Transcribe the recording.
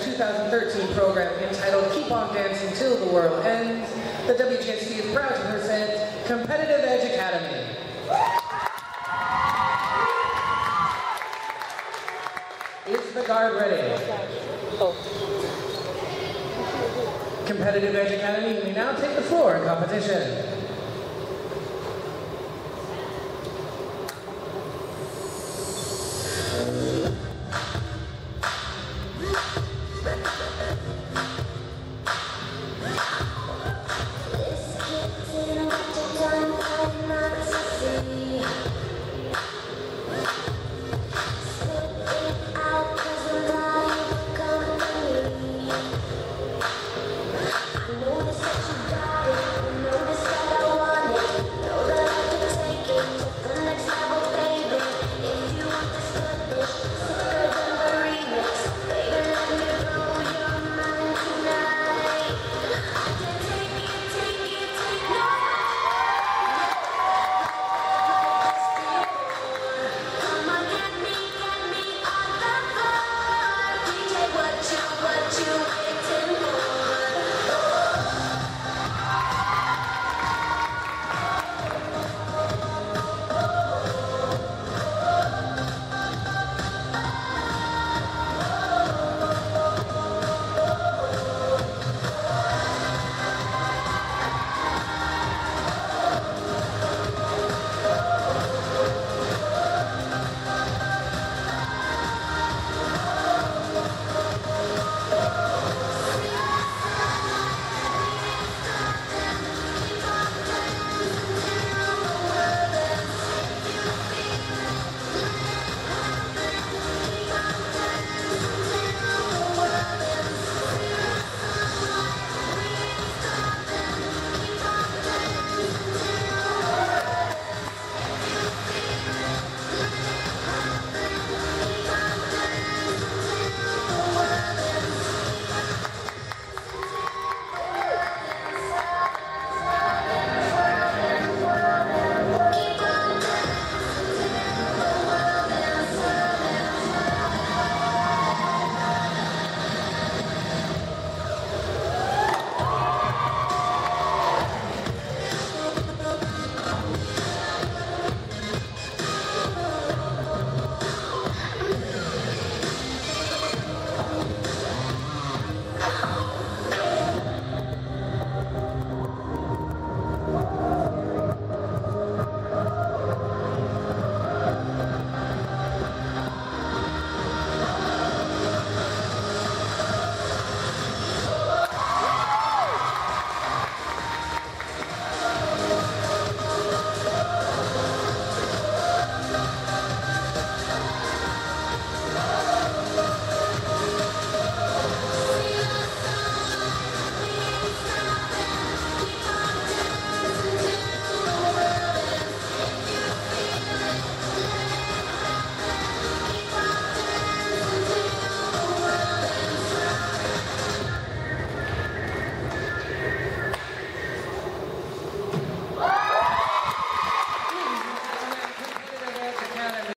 2013 program entitled Keep On Dancing Till the World Ends, the WGSC is proud to present Competitive Edge Academy. Is the guard ready? Competitive Edge Academy, you may now take the floor in competition.